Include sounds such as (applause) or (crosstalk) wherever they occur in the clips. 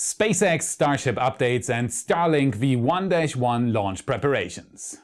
SpaceX Starship updates and Starlink V1-1 launch preparations.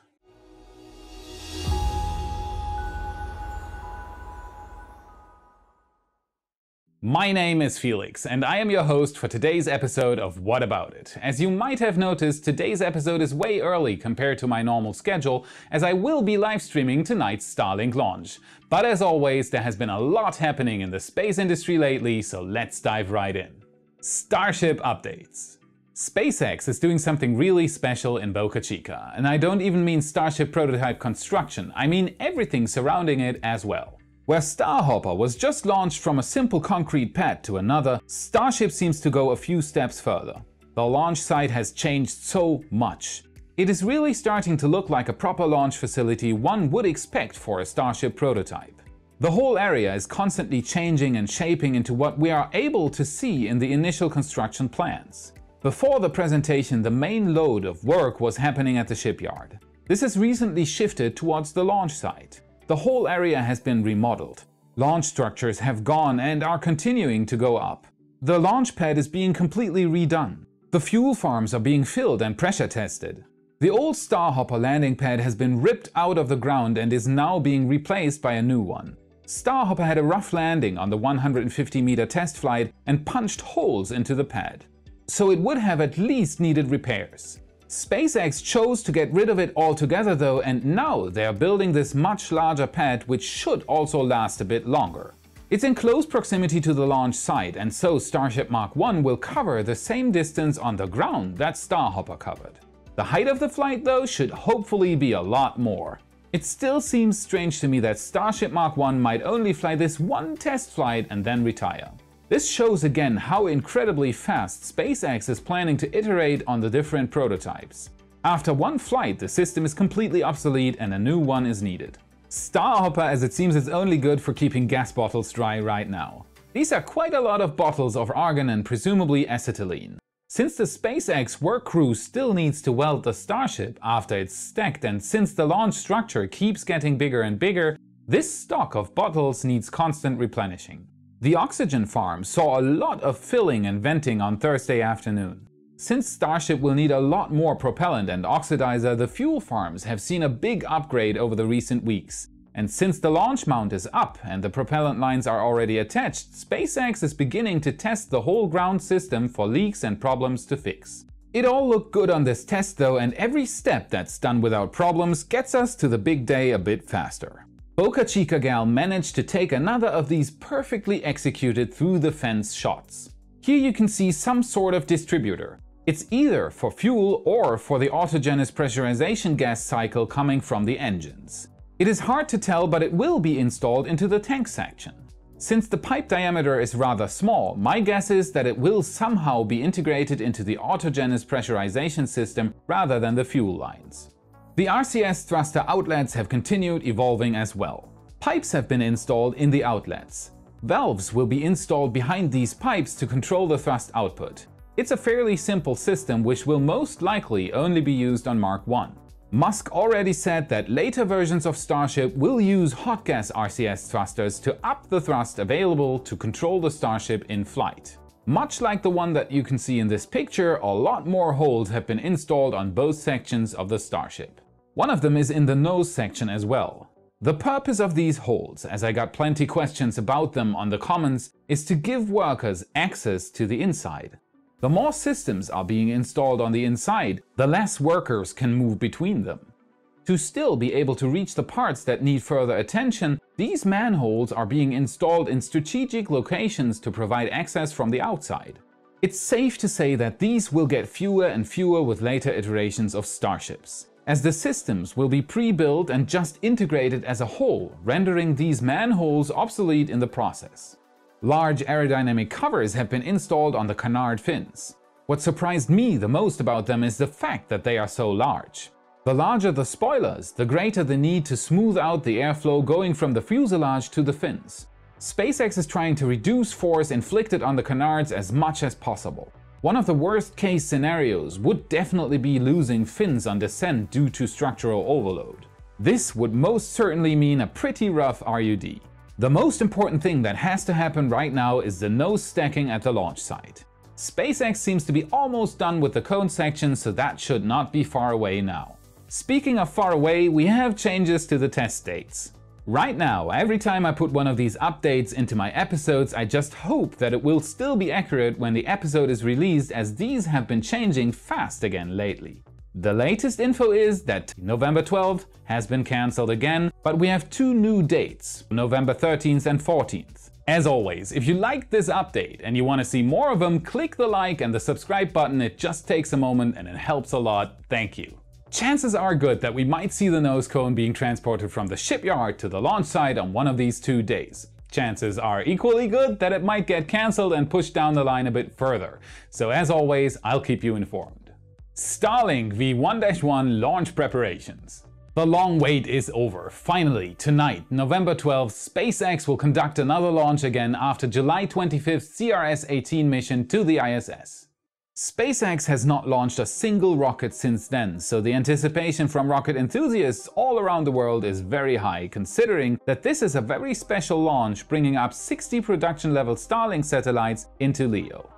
My name is Felix, and I am your host for today's episode of What About It. As you might have noticed, today's episode is way early compared to my normal schedule, as I will be live streaming tonight's Starlink launch. But as always, there has been a lot happening in the space industry lately, so let's dive right in. Starship updates. SpaceX is doing something really special in Boca Chica, and I don't even mean Starship prototype construction, I mean everything surrounding it as well. Where Starhopper was just launched from a simple concrete pad to another, Starship seems to go a few steps further. The launch site has changed so much. It is really starting to look like a proper launch facility one would expect for a Starship prototype. The whole area is constantly changing and shaping into what we are able to see in the initial construction plans. Before the presentation, the main load of work was happening at the shipyard. This has recently shifted towards the launch site. The whole area has been remodeled. Launch structures have gone and are continuing to go up. The launch pad is being completely redone. The fuel farms are being filled and pressure tested. The old Starhopper landing pad has been ripped out of the ground and is now being replaced by a new one. Starhopper had a rough landing on the 150 meter test flight and punched holes into the pad. So it would have at least needed repairs. SpaceX chose to get rid of it altogether though and now they are building this much larger pad which should also last a bit longer. It's in close proximity to the launch site and so Starship Mark 1 will cover the same distance on the ground that Starhopper covered. The height of the flight though should hopefully be a lot more. It still seems strange to me that Starship Mark 1 might only fly this one test flight and then retire. This shows again how incredibly fast SpaceX is planning to iterate on the different prototypes. After one flight, the system is completely obsolete and a new one is needed. Starhopper as it seems is only good for keeping gas bottles dry right now. These are quite a lot of bottles of argon and presumably acetylene. Since the SpaceX work crew still needs to weld the Starship after it's stacked and since the launch structure keeps getting bigger and bigger, this stock of bottles needs constant replenishing. The oxygen farm saw a lot of filling and venting on Thursday afternoon. Since Starship will need a lot more propellant and oxidizer, the fuel farms have seen a big upgrade over the recent weeks. And since the launch mount is up and the propellant lines are already attached, SpaceX is beginning to test the whole ground system for leaks and problems to fix. It all looked good on this test though and every step that's done without problems gets us to the big day a bit faster. Boca Chica Gal managed to take another of these perfectly executed through the fence shots. Here you can see some sort of distributor. It's either for fuel or for the autogenous pressurization gas cycle coming from the engines. It is hard to tell, but it will be installed into the tank section. Since the pipe diameter is rather small, my guess is that it will somehow be integrated into the autogenous pressurization system rather than the fuel lines. The RCS thruster outlets have continued evolving as well. Pipes have been installed in the outlets. Valves will be installed behind these pipes to control the thrust output. It's a fairly simple system which will most likely only be used on Mark 1. Musk already said that later versions of Starship will use hot gas RCS thrusters to up the thrust available to control the Starship in flight. Much like the one that you can see in this picture, a lot more holes have been installed on both sections of the Starship. One of them is in the nose section as well. The purpose of these holes, as I got plenty questions about them on the comments, is to give workers access to the inside. The more systems are being installed on the inside, the less workers can move between them. To still be able to reach the parts that need further attention, these manholes are being installed in strategic locations to provide access from the outside. It's safe to say that these will get fewer and fewer with later iterations of Starships, as the systems will be pre-built and just integrated as a whole, rendering these manholes obsolete in the process. Large aerodynamic covers have been installed on the canard fins. What surprised me the most about them is the fact that they are so large. The larger the spoilers, the greater the need to smooth out the airflow going from the fuselage to the fins. SpaceX is trying to reduce force inflicted on the canards as much as possible. One of the worst case scenarios would definitely be losing fins on descent due to structural overload. This would most certainly mean a pretty rough RUD. The most important thing that has to happen right now is the nose stacking at the launch site. SpaceX seems to be almost done with the cone section, so that should not be far away now. Speaking of far away, we have changes to the test dates. Right now, every time I put one of these updates into my episodes, I just hope that it will still be accurate when the episode is released as these have been changing fast again lately. The latest info is that November 12th has been cancelled again, but we have two new dates, November 13th and 14th. As always, if you liked this update and you want to see more of them, click the like and the subscribe button, it just takes a moment and it helps a lot, thank you. Chances are good that we might see the nose cone being transported from the shipyard to the launch site on one of these two days. Chances are equally good that it might get cancelled and pushed down the line a bit further. So as always, I'll keep you informed. Starlink V1-1 launch preparations. The long wait is over. Finally, tonight, November 12th, SpaceX will conduct another launch again after July 25th CRS-18 mission to the ISS. SpaceX has not launched a single rocket since then, so the anticipation from rocket enthusiasts all around the world is very high, considering that this is a very special launch bringing up 60 production-level Starlink satellites into LEO.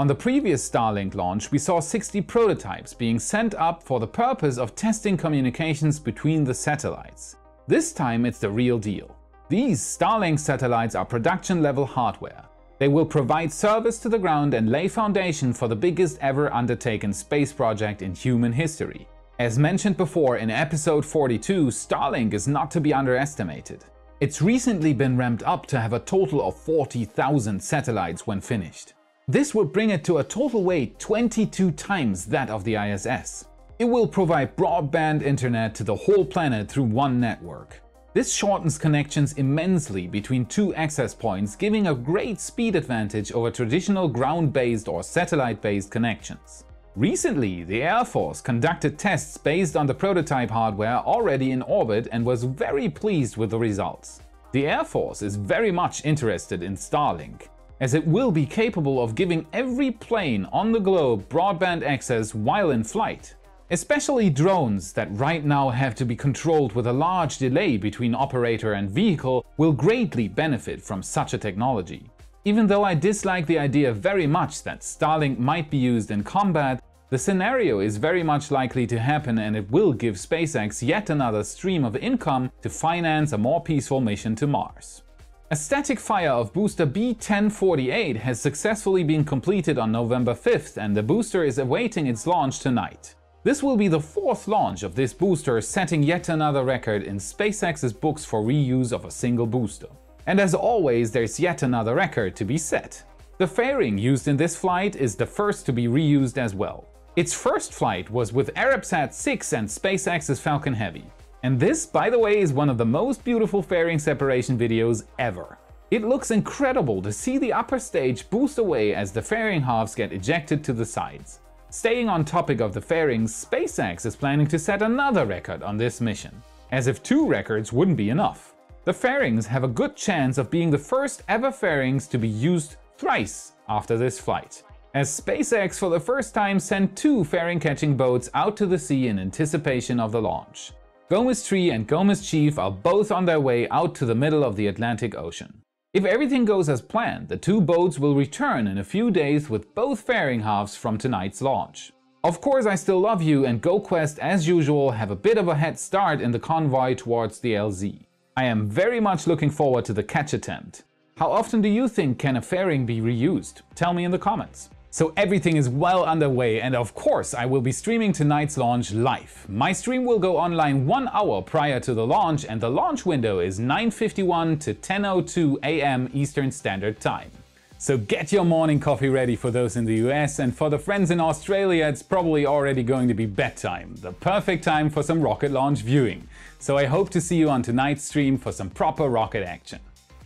On the previous Starlink launch, we saw 60 prototypes being sent up for the purpose of testing communications between the satellites. This time it's the real deal. These Starlink satellites are production-level hardware. They will provide service to the ground and lay foundation for the biggest ever undertaken space project in human history. As mentioned before in episode 42, Starlink is not to be underestimated. It's recently been ramped up to have a total of 40,000 satellites when finished. This would bring it to a total weight 22 times that of the ISS. It will provide broadband internet to the whole planet through one network. This shortens connections immensely between two access points, giving a great speed advantage over traditional ground-based or satellite-based connections. Recently, the Air Force conducted tests based on the prototype hardware already in orbit and was very pleased with the results. The Air Force is very much interested in Starlink, as it will be capable of giving every plane on the globe broadband access while in flight. Especially drones that right now have to be controlled with a large delay between operator and vehicle will greatly benefit from such a technology. Even though I dislike the idea very much that Starlink might be used in combat, the scenario is very much likely to happen and it will give SpaceX yet another stream of income to finance a more peaceful mission to Mars. A static fire of booster B1048 has successfully been completed on November 5th and the booster is awaiting its launch tonight. This will be the fourth launch of this booster, setting yet another record in SpaceX's books for reuse of a single booster. And as always, there's yet another record to be set. The fairing used in this flight is the first to be reused as well. Its first flight was with Arabsat 6 and SpaceX's Falcon Heavy. And this, by the way, is one of the most beautiful fairing separation videos ever. It looks incredible to see the upper stage boost away as the fairing halves get ejected to the sides. Staying on topic of the fairings, SpaceX is planning to set another record on this mission. As if two records wouldn't be enough. The fairings have a good chance of being the first ever fairings to be used thrice after this flight. As SpaceX for the first time sent two fairing catching boats out to the sea in anticipation of the launch. GO Ms. Tree and GO Ms. Chief are both on their way out to the middle of the Atlantic Ocean. If everything goes as planned, the two boats will return in a few days with both fairing halves from tonight's launch. Of course I still love you and GoQuest as usual have a bit of a head start in the convoy towards the LZ. I am very much looking forward to the catch attempt. How often do you think can a fairing be reused? Tell me in the comments. So everything is well underway and of course I will be streaming tonight's launch live. My stream will go online one hour prior to the launch and the launch window is 9.51 to 10.02 am Eastern Standard Time. So get your morning coffee ready for those in the US and for the friends in Australia it's probably already going to be bedtime, the perfect time for some rocket launch viewing. So I hope to see you on tonight's stream for some proper rocket action.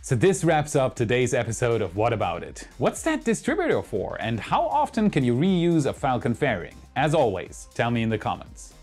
So this wraps up today's episode of What About It? What's that distributor for and how often can you reuse a Falcon fairing? As always, tell me in the comments.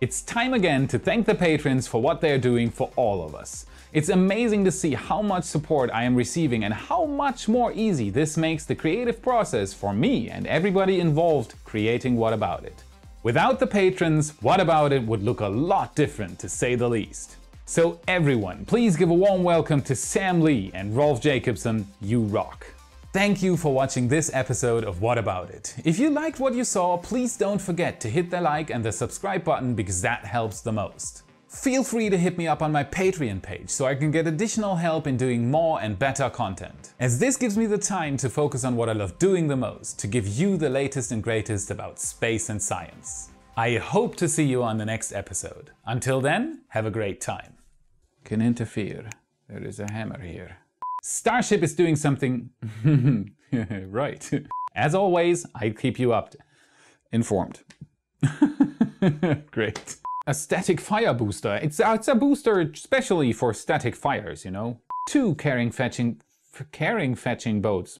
It's time again to thank the patrons for what they're doing for all of us. It's amazing to see how much support I am receiving and how much more easy this makes the creative process for me and everybody involved creating What About It. Without the patrons, What About It would look a lot different to say the least. So everyone, please give a warm welcome to Sam Lee and Rolf Jacobson, you rock. Thank you for watching this episode of What About It. If you liked what you saw, please don't forget to hit the like and the subscribe button because that helps the most. Feel free to hit me up on my Patreon page so I can get additional help in doing more and better content. As this gives me the time to focus on what I love doing the most, to give you the latest and greatest about space and science. I hope to see you on the next episode. Until then, have a great time. Can interfere. There is a hammer here. Starship is doing something. (laughs) right. As always, I keep you up informed. (laughs) Great. A static fire booster. It's, it's a booster especially for static fires, you know. Two carrying fetching carrying fetching boats.